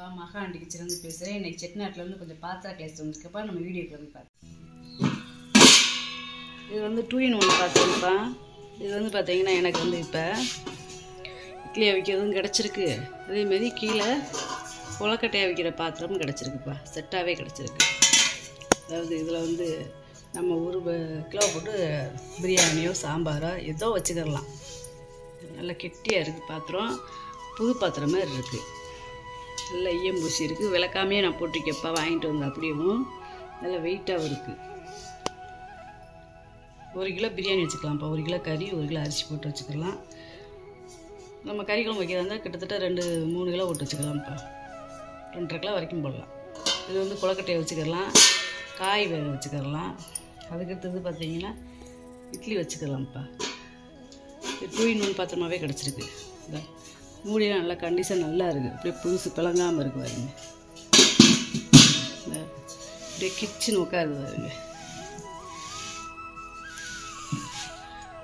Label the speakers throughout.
Speaker 1: வணக்கம்ப்பா மகாண்டி கிச்சன்லேருந்து பேசுகிறேன் இன்னைக்கு செட்டிநாட்டிலேருந்து கொஞ்சம் பாத்திரா கிளாஸ் வந்துருக்கப்பா. நம்ம வீடியோக்கு வந்து பார்த்து இது வந்து டூ இன் ஒன் பாத்திரம்ப்பா. இது வந்து பார்த்தீங்கன்னா எனக்கு வந்து இப்போ இட்லி அவிக்கிறதும் கிடச்சிருக்கு. அதேமாரி கீழே உலக்கட்டையை வைக்கிற பாத்திரமும் கிடச்சிருக்குப்பா. செட்டாகவே கிடச்சிருக்கு. அதாவது இதில் வந்து நம்ம ஒரு கிலோ போட்டு பிரியாணியோ சாம்பாரோ ஏதோ வச்சுக்கிடலாம் நல்லா கெட்டியாக இருக்குது பாத்திரம். புது பாத்திரம் மாதிரி இருக்குது நல்லா ஐயம்பூசி இருக்குது விளக்காமையே நான் போட்டிருக்கப்பா வாங்கிட்டு வந்தேன் அப்படியும். நல்லா வெயிட்டாகவும் இருக்குது ஒரு கிலோ பிரியாணி வச்சுக்கலாம்ப்பா. ஒரு கிலோ கறி ஒரு கிலோ அரிசி போட்டு வச்சுக்கலாம். நம்ம கறி குழம்பு வைக்கிறதா இருந்தால் கிட்டத்தட்ட ரெண்டு மூணு கிலோ போட்டு வச்சுக்கலாம்ப்பா. ரெண்டரை கிலோ வரைக்கும் போடலாம். இது வந்து குளக்கட்டையை வச்சுக்கலாம் காய் வேக வச்சுக்கலாம் அதுக்கடுத்தது பார்த்தீங்கன்னா இட்லி வச்சுக்கலாம்ப்பா. டூ இன் ஒன் பாத்திரமாகவே கிடச்சிருக்கு. இதான் மூடியெல்லாம் நல்லா கண்டிஷன் நல்லா இருக்குது அப்படியே புதுசு பிளங்காமல் இருக்கு பாருங்க. அப்படியே கிச்சன் உட்காருது பாருங்க.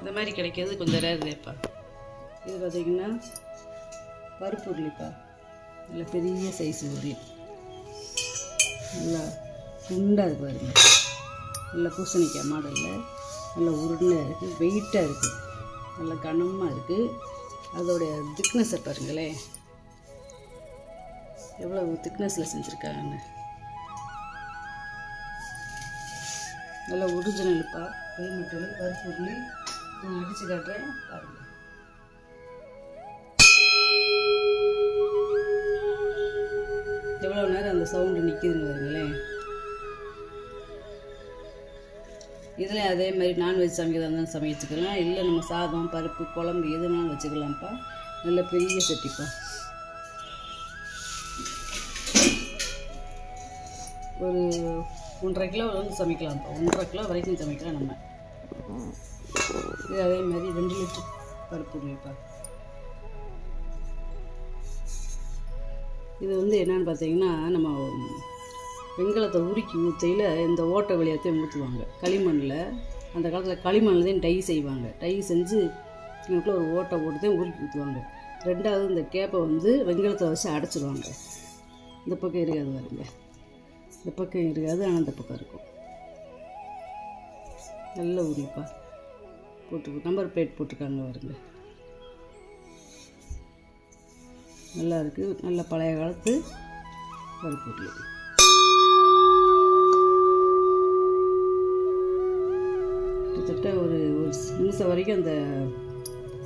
Speaker 1: இந்த மாதிரி கிடைக்கிறது கொஞ்சம் ரேர் இது பார்த்தீங்கன்னா பருப்பு உருளிப்பா நல்ல பெரிய சைஸ் உருளி. நல்லா குண்டாக இருக்கு பாருங்க. நல்லா பூசணிக்காய் மாடலில். நல்லா உருண்டையாக இருக்குது வெயிட்டாக இருக்குது நல்லா கனமாக இருக்குது அதோடைய திக்னஸை பாருங்களேன். எவ்வளோ திக்னஸில் செஞ்சுருக்காங்கன்னு. நல்ல ஒரிஜினலுப்பா ஹெல்மெட்டில் பருப்பு உருளி நான் அடித்து காட்டுறேன் பாருங்கள் எவ்வளோ நேரம் அந்த சவுண்டு நிற்கிதுன்னு பாருங்களேன். இதில் அதே மாதிரி நான்வெஜ் சமைக்கிறதா இருந்தாலும் சமைச்சிக்கலாம். இல்லை நம்ம சாதம் பருப்பு குழம்பு எது வேணாலும் வச்சுக்கலாம்ப்பா. நல்ல பெரிய சட்டிப்பா. ஒரு ஒன்றரை கிலோ வந்து சமைக்கலாம்ப்பா. ஒன்றரை கிலோ வரைக்கும் சமைக்கலாம் நம்ம. இது அதே மாதிரி ரெண்டு லிட்டர் பருப்பு இல்லைப்பா இது வந்து என்னன்னு பார்த்தீங்கன்னா நம்ம வெங்கலத்தை உருக்கி ஊற்றையில் இந்த ஓட்டை வழியாத்தையும் ஊற்றுவாங்க களிமண்ணில் அந்த காலத்தில் களிமண்ணில் தான் டை செய்வாங்க. டை செஞ்சு இதுக்குள்ள ஒரு ஓட்டை போட்டு தான் உருக்கி ஊற்றுவாங்க ரெண்டாவது இந்த கேப்பை வந்து வெங்கலத்தை வச்சு அடைச்சிடுவாங்க இந்த பக்கம் இருக்காது பாருங்க. இந்த பக்கம் இருக்காது ஆனால் இந்த பக்கம் இருக்கும். நல்ல உரிப்பா. போட்டு நம்பர் பிளேட் போட்டிருக்காங்க பாருங்க. நல்லா இருக்குது நல்ல பழைய காலத்து பருப்பு கிட்டத்தட்ட ஒரு ஒரு நிமிஷம் வரைக்கும் அந்த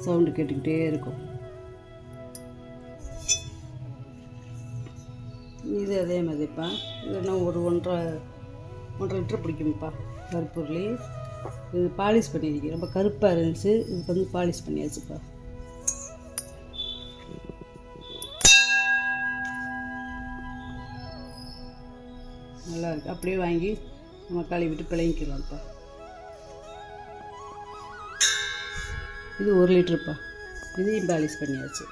Speaker 1: சவுண்டு கேட்டுக்கிட்டே இருக்கும். இது அதே மாதிரிப்பா. இல்லைன்னா ஒரு ஒன்றரை ஒன்றரை லிட்டர் பிடிக்கும்ப்பா கருப்பூர்லி இது பாலிஷ் பண்ணியிருக்கேன். ரொம்ப கருப்பாக இருந்துச்சு. இதுக்கு வந்து பாலிஷ் பண்ணியாச்சுப்பா. நல்லா இருக்கு. அப்படியே வாங்கி நம்ம கழுவிட்டு பிழைங்கிக்கலாம்ப்பா இது ஒரு லிட்டருப்பா. இதையும் பாலிஷ் பண்ணியாச்சு.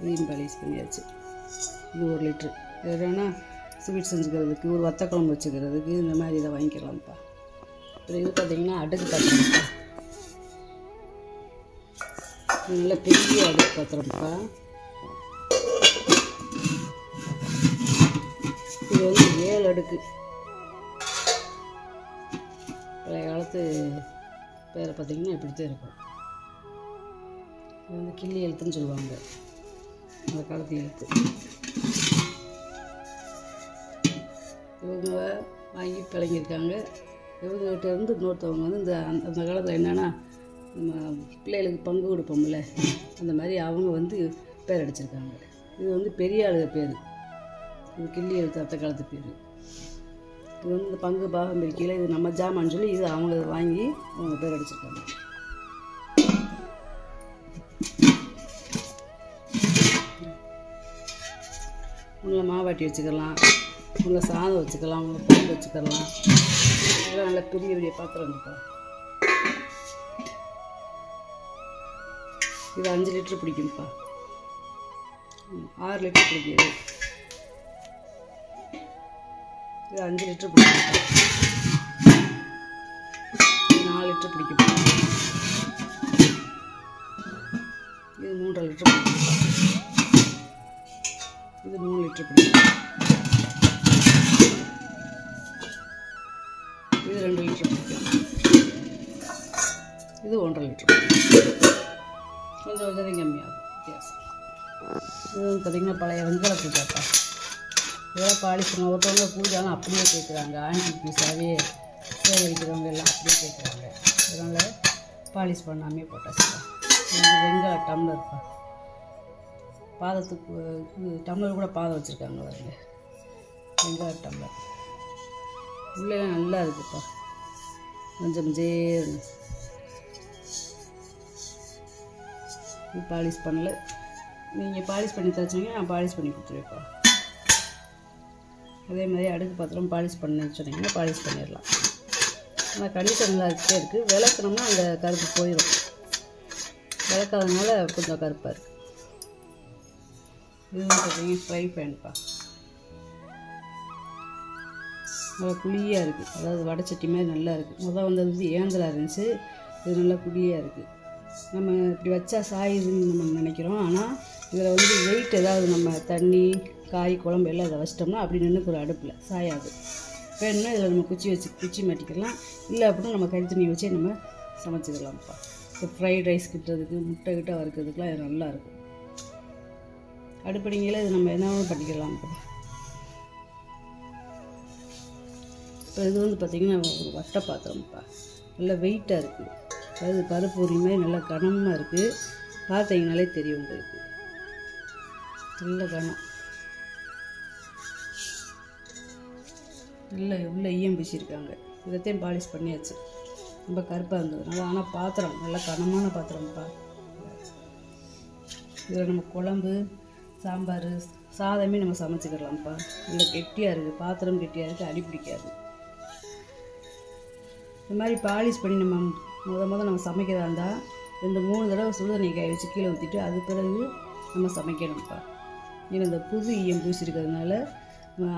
Speaker 1: இதையும் பாலிஷ் பண்ணியாச்சு. இது ஒரு லிட்ரு வேணா ஸ்வீட் செஞ்சுக்கிறதுக்கு ஒரு வத்த குழம்பு வச்சுக்கிறதுக்கு இந்த மாதிரி இதை வாங்கிக்கலாம்ப்பா. அப்புறம் இது பார்த்திங்கன்னா அடுக்கு பாத்திரம்ப்பா. நல்லா நல்ல பெரிய அடுக்கு பாத்திரம்ப்பா. இது வந்து ஏழு அடுக்கு. எழுத்து பேரை பார்த்தீங்கன்னா இப்படித்தான் இருக்கும். இது வந்து கிள்ளி எழுத்துன்னு சொல்லுவாங்க. அந்த காலத்து எழுத்து. இவங்க வாங்கி பிழங்கியிருக்காங்க இவங்ககிட்ட இருந்து இன்னொருத்தவங்க வந்து இந்த அந்த அந்த காலத்தில் என்னென்னா நம்ம பிள்ளைகளுக்கு பங்கு கொடுப்போம்ல அந்த மாதிரி அவங்க வந்து பேர் அடிச்சிருக்காங்க. இது வந்து பெரிய ஆளுக பேர். இது கிள்ளி எழுத்து அத்த காலத்து பேர். இது வந்து இந்த பங்கு பாகம் பிரிக்கையில் இது நம்ம ஜாமான்னு சொல்லி இது அவங்க வாங்கி அவங்க பேர் அடிச்சிருக்காங்க. உங்களை மாவாட்டி வச்சுக்கலாம் உங்களை சாதம் வச்சுக்கலாம் உங்களை பொங்கல் வச்சுக்கலாம். இதெல்லாம் நல்ல பெரிய பெரிய பாத்திரம் இருக்கும் இது அஞ்சு லிட்டர் பிடிக்கும்ப்பா. ஆறு லிட்டர் பிடிக்குது. இது அஞ்சு லிட்டர் பிடிக்கும்ப்பா நாலு லிட்டர் பிடிக்கும். இது மூன்றரை லிட்டர் பிடிக்கும். இது மூணு லிட்டர் பிடிக்கும். இது ரெண்டு லிட்டர் பிடிக்கும். இது ஒன்றரை லிட்டர் கொஞ்சம் கொஞ்சம் கம்மியாகும். வித்தியாசம் இது வந்து பார்த்திங்கன்னா பழைய வெண்கல பூஜாப்பா இதெல்லாம் பாலிஷ் ஒருத்தவங்க பூஜாலாம் அப்படியே கேட்குறாங்க ஆன்டி பீஸாகவே சேகரிக்கிறவங்க எல்லாம் அப்படியே கேட்குறாங்க அதனால் பாலிஷ் பண்ணாமே போட்டாச்சுப்பா இது வெங்காய டம்ளர்ப்பா பாதத்துக்கு டம்ளர் கூட பாதம் வச்சுருக்காங்க பாருங்க. வெங்காய டம்ளர் உள்ளே நல்லா இருக்குப்பா. கொஞ்சம் ஜேர்னு. பாலிஷ் பண்ணல. நீங்கள் பாலிஷ் பண்ணி தச்சுனீங்க நான் பாலிஷ் பண்ணி கொடுத்துருவேப்பா அதே மாதிரி அடுக்கு பாத்திரம் பாலிஷ் பண்ணேன்னு சொன்னீங்கன்னா பாலிஷ் பண்ணிடலாம். ஆனால் கண்டிஷன் நல்லா இருக்குது விளக்குனோம்னா அந்த கருப்பு போயிடும் விளக்காதனால கொஞ்சம் கருப்பாக இருக்குது இது பார்த்தீங்கன்னா ஃப்ரை பேன்ப்பா நல்லா குழியாக இருக்குது அதாவது வடைச்சட்டி மாதிரி நல்லா இருக்குது முதல் வந்தது ஏந்தலாக இருந்துச்சு. இது நல்லா குழியாக இருக்குது நம்ம இப்படி வச்சா சாயுதுன்னு நம்ம நினைக்கிறோம். ஆனால் இதில் வந்து வெயிட் ஏதாவது நம்ம தண்ணி காய் குழம்பு எல்லாம் இதை வச்சிட்டோம்னா அப்படி நின்று ஒரு அடுப்பில். சாயாது. வேணும்னா இதில் நம்ம குச்சி வச்சு குச்சி மாட்டிக்கலாம். இல்லை அப்படின்னா நம்ம கறி தண்ணி வச்சே நம்ம சமைச்சிக்கலாம்ப்பா இப்போ ஃப்ரைட் ரைஸ் கிட்டுறதுக்கு முட்டை கிட்ட வறுக்கிறதுக்குலாம் இது நல்லா இருக்கும். இது நம்ம என்ன பண்ணிக்கலாம். இப்போ இது வந்து பார்த்திங்கன்னா ஒரு வட்டை பாத்திரம்ப்பா. நல்லா வெயிட்டாக இருக்குது அதாவது பருப்பு உரிமை நல்லா கனமாக இருக்குது பார்த்தீங்கனாலே தெரியும் உங்களுக்கு. நல்ல கனம். இல்லை உள்ளே ஈயம் பிசிருக்காங்க இதைத்தையும் பாலிஷ் பண்ணியாச்சு. ரொம்ப கருப்பாக இருந்ததுனால ஆனால் பாத்திரம் நல்லா கனமான பாத்திரம்ப்பா இதில் நம்ம குழம்பு சாம்பார் சாதமே நம்ம சமைச்சிக்கிறலாம்ப்பா இல்லை கெட்டியாக இருக்குது பாத்திரம் கெட்டியாக இருக்குது அடி பிடிக்காது. இந்த மாதிரி பாலிஷ் பண்ணி நம்ம முத முத நம்ம சமைக்கிறதா இருந்தால் ரெண்டு மூணு தடவை சுடுதண்ணி காய வச்சு கீழே ஊற்றிட்டு அது பிறகு நம்ம சமைக்கணும்ப்பா. ஏன்னா இந்த புது ஈயம் பூசிருக்கிறதுனால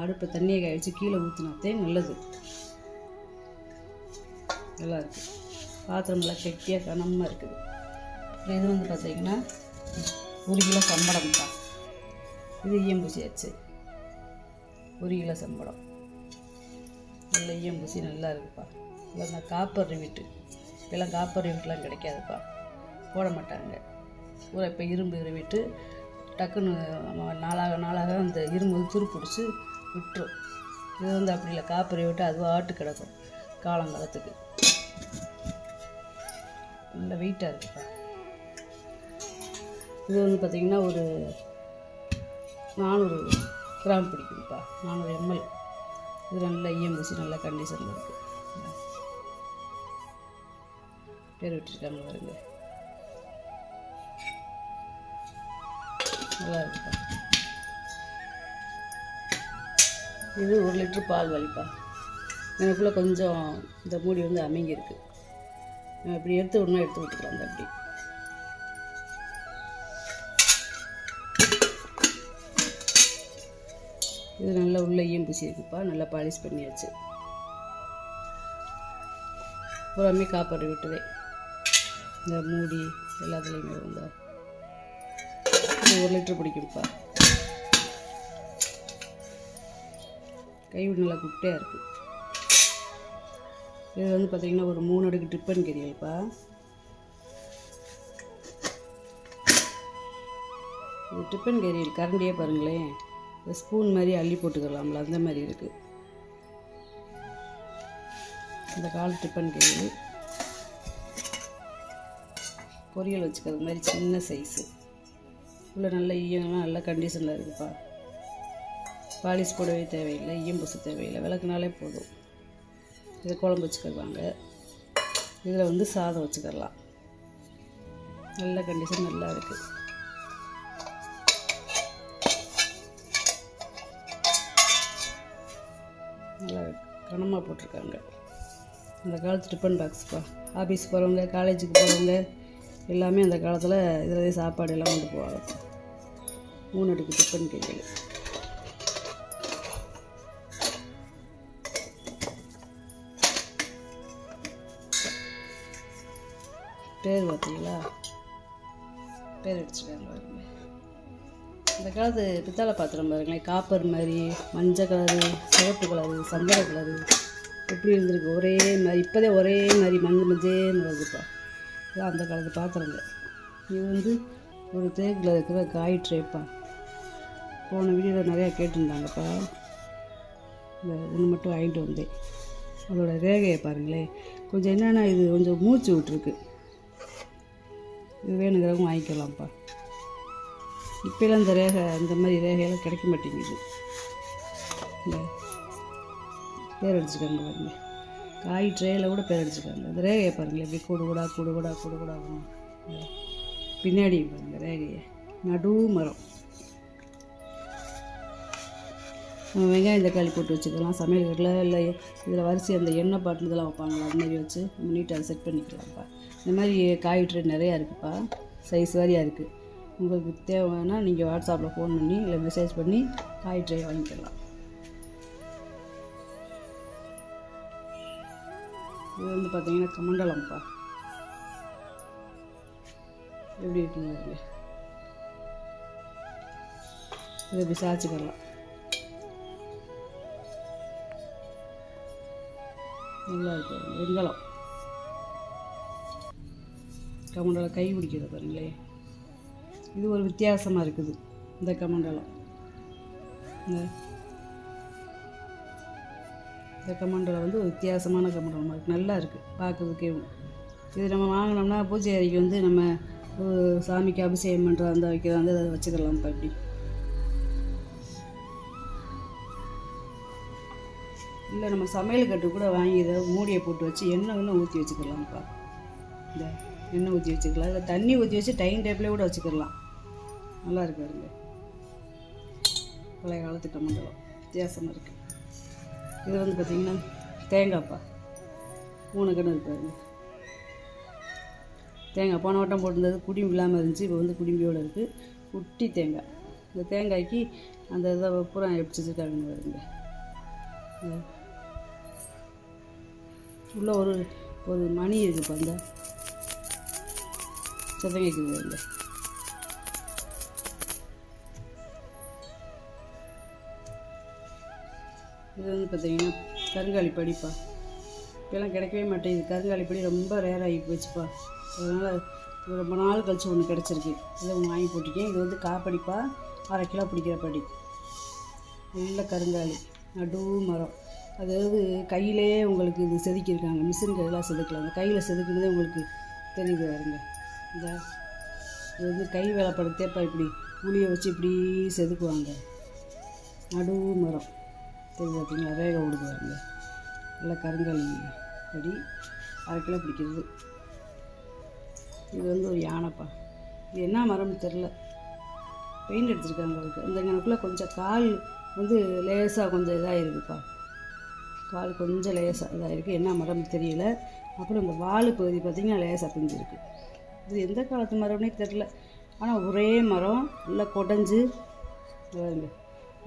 Speaker 1: அடுப்பை தண்ணியை காய கீழே ஊற்றினாத்தே நல்லது. நல்லா இருக்குது பாத்திரம் நல்லா கெட்டியாக கனமாக இருக்குது. அப்புறம் இது வந்து பார்த்திங்கன்னா ஒரு கிலோ சம்பளம் தான். இது ஈயம் பூசியாச்சு ஒரு கிலோ சம்பளம். நல்ல ஈயம்பூசி நல்லா இருக்குப்பா. இல்லை இந்த காப்பர் ரிவிட்டு இப்போலாம் காப்பர் ரிவிட்லாம் கிடைக்காதுப்பா. போட மாட்டாங்க. பூரா இப்போ இரும்பு ரிவிட்டு டக்குன்னு நாளாக நாளாக அந்த இரும்பு துரு பிடிச்சி விட்டுரும் இது வந்து அப்படி இல்லை. காப்பறி விட்டு அதுவாக ஆட்டு கிடக்கும் காலங்காலத்துக்கு. நல்ல வெயிட்டாக இருக்குப்பா. இது வந்து பார்த்திங்கன்னா ஒரு நானூறு கிராம் பிடிக்கும்ப்பா நானூறு எம்எல். இது நல்ல இஎம்எஸ்சி நல்ல கண்டிஷனில் இருக்குது பேர் விட்டுருக்காங்க பாருங்கள் நல்லா இருக்குப்பா இது ஒரு லிட்டர் பால் வலிப்பா. எனக்குள்ளே கொஞ்சம் இந்த மூடி வந்து அமைங்கியிருக்கு நம்ம இப்படி எடுத்து விடணும் எடுத்து விட்டுக்கலாம் அந்த அப்படி. இது நல்லா உள்ள பூசியிருக்குப்பா இருக்குப்பா நல்லா பாலிஷ் பண்ணியாச்சு. பூராமே காப்பர் விட்டுதே இந்த மூடி எல்லாத்துலேயுமே வந்து இது ஒரு லிட்டர் பிடிக்கும்ப்பா. கைவிடு நல்லா குட்டையாக இருக்குது இது வந்து பார்த்திங்கன்னா ஒரு மூணு அடுக்கு டிப்பன் கரியல்ப்பா இது டிப்பன் கறியல் கரண்டியே பாருங்களேன். இந்த ஸ்பூன் மாதிரி அள்ளி போட்டுக்கலாம்ல அந்த மாதிரி இருக்குது இந்த கால் டிப்பன் கறியல். பொரியல் வச்சுக்கிறது மாதிரி சின்ன சைஸு உள்ள நல்ல ஈயம்லாம் நல்ல கண்டிஷனில் இருக்குதுப்பா பாலிஷ் போடவே தேவையில்லை ஈயம் பூச தேவையில்லை விளக்குனாலே போதும். இதை குழம்பு வச்சுக்கிடுவாங்க இதில் வந்து சாதம் வச்சுக்கிடலாம் நல்ல கண்டிஷன் நல்லா இருக்குது நல்லா கனமாக போட்டிருக்காங்க. அந்த காலத்து டிஃபன் பாக்ஸ்ப்பா ஆஃபீஸ் போகிறவங்க காலேஜுக்கு போகிறவங்க எல்லாமே அந்த காலத்தில் இதில் சாப்பாடு எல்லாம் கொண்டு போவாங்க. மூணு அடிக்கு டிஃபன் கேட்கல பேர் பார்த்தீங்களா? பேர் அடிச்சுக்காங்க பாருங்க. இந்த காலத்து பித்தளை பாத்திரம் பாருங்களேன். காப்பர் மாதிரி மஞ்சள் கலரு சிவப்பு கலரு சந்தன கலரு எப்படி இருந்திருக்கு? ஒரே மாதிரி இப்போதே ஒரே மாதிரி மஞ்சள் மஞ்சேன்னு வருதுப்பா. இதான் அந்த காலத்து பாத்திரங்க இது வந்து ஒரு தேக்கில் இருக்கிற காய் ட்ரேப்பா. போன வீடியோவில் நிறையா கேட்டிருந்தாங்கப்பா. இந்த ஒன்று மட்டும் வாங்கிட்டு வந்தேன். அதோட ரேகையை பாருங்களேன். கொஞ்சம் என்னென்னா இது கொஞ்சம் மூச்சு விட்ருக்கு இது வேணுங்கிறவங்க வாங்கிக்கலாம்ப்பா. இப்போலாம் இந்த ரேகை இந்த மாதிரி ரேகையெல்லாம் கிடைக்க மாட்டேங்குது. இந்த பேர் அடிச்சுக்காங்க பாருங்க. காய் ட்ரேயில் கூட பேர் அடிச்சுக்காங்க. அந்த ரேகையை பாருங்களேன். இப்படி கூடுகூடா கூடா கூடு கூடா பின்னாடி பாருங்க ரேகையை. நடு மரம் வெங்காயம் தக்காளி போட்டு வச்சுக்கலாம். சமையல் கட்டில் இல்லை இதில் வரிசை அந்த எண்ணெய் பாட்டில் இதெல்லாம் வைப்பாங்களா அது மாதிரி வச்சு நம்ம நீட்டாக செட் பண்ணிக்கலாம்ப்பா. இந்த மாதிரி காய் ட்ரே நிறையா இருக்குப்பா. சைஸ் வாரியாக இருக்குது உங்களுக்கு தேவைன்னா நீங்கள் வாட்ஸ்அப்பில் ஃபோன் பண்ணி இல்லை மெசேஜ் பண்ணி காய் ட்ரை வாங்கிக்கலாம். இது வந்து பார்த்தீங்கன்னா கமண்டலம்ப்பா. எப்படி இருக்குங்க இதை இது இப்படி சாய்ச்சிக்கலாம். நல்லா இருக்கு வெண்கலம். கமண்டலம் கை பிடிக்கிறது பாருங்களே. இது ஒரு வித்தியாசமாக இருக்குது இந்த கமண்டலம். இந்த இந்த கமண்டலம் வந்து ஒரு வித்தியாசமான கமண்டலமாக இருக்குது நல்லா இருக்குது பார்க்குறதுக்கே. இது நம்ம வாங்கினோம்னா பூஜை அறைக்கு வந்து நம்ம சாமிக்கு அபிஷேகம் பண்ணுற அந்த வைக்கிற வந்து அதை வச்சுக்கலாம்ப்பா இப்படி. இல்லை நம்ம சமையல் கட்டு கூட வாங்கி இதை மூடியை போட்டு வச்சு எண்ணெய் இன்னும் ஊற்றி வச்சுக்கலாம்ப்பா. இந்த எண்ணெய் ஊற்றி வச்சுக்கலாம். இல்லை தண்ணி ஊற்றி வச்சு டைனிங் டேபிளே கூட வச்சுக்கலாம். நல்லா இருக்கு பாருங்க. பழைய காலத்து கமண்டலம் வித்தியாசமாக இருக்குது இது வந்து பார்த்திங்கன்னா தேங்காய்ப்பா. மூணு கண்ணு இருக்காருங்க தேங்காய் போன வட்டம் போட்டிருந்தது. குடிம்பு இல்லாமல் இருந்துச்சு. இப்போ வந்து குடிம்பியோடு இருக்குது குட்டி தேங்காய். இந்த தேங்காய்க்கு அந்த இதை பூரா எப்படி வச்சுருக்காங்கன்னு பாருங்க. உள்ளே ஒரு ஒரு மணி இருக்குப்பா அந்த சத்தம் கேட்குது இல்லை இது வந்து பார்த்தீங்கன்னா கருங்காலி படிப்பா. இப்போலாம் கிடைக்கவே மாட்டேங்குது. கருங்காலி படி ரொம்ப ரேர் ஆகி போச்சுப்பா. அதனால் ரொம்ப நாள் கழிச்சு ஒன்று கிடச்சிருக்கு. இதை ஒன்று வாங்கி போட்டிருக்கேன். இது வந்து காப்படிப்பா. அரை கிலோ பிடிக்கிற படி. நல்ல கருங்காலி. நடு மரம். அதாவது கையிலே உங்களுக்கு இது செதுக்கியிருக்காங்க. மிஷின் கையெல்லாம் செதுக்கலாம் அந்த கையில் செதுக்குனதே உங்களுக்கு தெரியுது பாருங்க. இந்த இது வந்து கை வேலைப்படுத்தேப்பா இப்படி புளியை வச்சு இப்படி செதுக்குவாங்க. நடு மரம். தெரியுது பார்த்தீங்களா ரேகை விடுது பாருங்க. நல்லா கருங்கல் படி அரை கிலோ பிடிக்கிறது. இது வந்து ஒரு யானைப்பா. இது என்ன மரம்னு தெரில பெயிண்ட் எடுத்துருக்காங்க அதுக்கு இந்த எனக்குள்ளே கொஞ்சம் கால் வந்து லேசாக கொஞ்சம் இதாக இருக்குப்பா கால் கொஞ்சம் லேசாக இதாக இருக்குது என்ன மரம்னு தெரியல. அப்புறம் இந்த வால் பகுதி பார்த்திங்கன்னா லேசாக பிஞ்சிருக்கு. இது எந்த காலத்து மரம்னே தெரில ஆனால் ஒரே மரம் நல்லா கொடைஞ்சு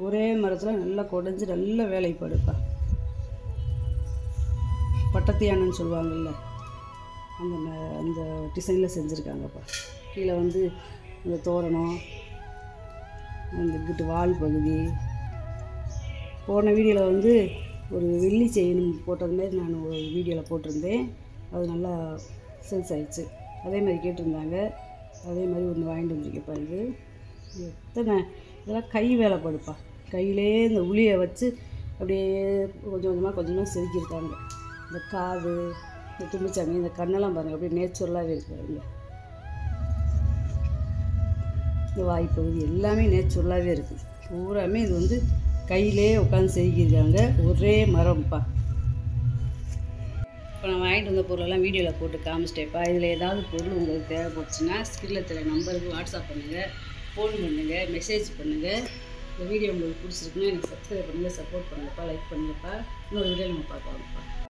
Speaker 1: ஒரே மரத்தில் நல்லா கொடைஞ்சு நல்ல வேலைப்படுப்பா பட்டத்தியானன்னு சொல்லுவாங்கல்ல. அந்த அந்த டிசைனில் செஞ்சுருக்காங்கப்பா. கீழே வந்து இந்த தோரணம் அந்த கிட்டு வால் பகுதி. போன வீடியோவில் வந்து ஒரு வெள்ளி செயின் போட்டது மாதிரி நான் ஒரு வீடியோவில் போட்டிருந்தேன். அது நல்லா சேல்ஸ் ஆயிடுச்சு. அதே மாதிரி கேட்டிருந்தாங்க. அதே மாதிரி ஒன்று வாங்கிட்டு வந்துருக்க பாருங்க. எத்தனை இதெல்லாம் கை வேலை படுப்பா கையிலே இந்த உளியை வச்சு அப்படியே கொஞ்சம் கொஞ்சமாக கொஞ்சமாக செதுக்கியிருக்காங்க. இந்த காது இந்த தும்பிச்சாங்க இந்த கண்ணெல்லாம் பாருங்கள் அப்படியே நேச்சுரலாகவே இருக்குது பாருங்க. இந்த வாய்ப்பகுதி எல்லாமே நேச்சுரலாகவே இருக்குது பூராமே இது வந்து கையிலே உட்காந்து செய்கிறாங்க. ஒரே மரம்ப்பா. இப்போ நான் வாங்கிட்டு வந்த பொருளெல்லாம் வீடியோவில் போட்டு காமிச்சிட்டேப்பா இதில் ஏதாவது பொருள் உங்களுக்கு தேவைப்பட்டுச்சுன்னா ஸ்கிரீனில் தெரிய நம்பருக்கு வாட்ஸ்அப் பண்ணுங்கள் ஃபோன் பண்ணுங்கள் மெசேஜ் பண்ணுங்கள் இந்த வீடியோ உங்களுக்கு பிடிச்சிருக்குன்னா எனக்கு சப்ஸ்கிரைப் பண்ணுங்கள் சப்போர்ட் பண்ணுங்கப்பா லைக் பண்ணுங்கப்பா. இன்னொரு வீடியோ நம்ம பார்க்கலாம்ப்பா.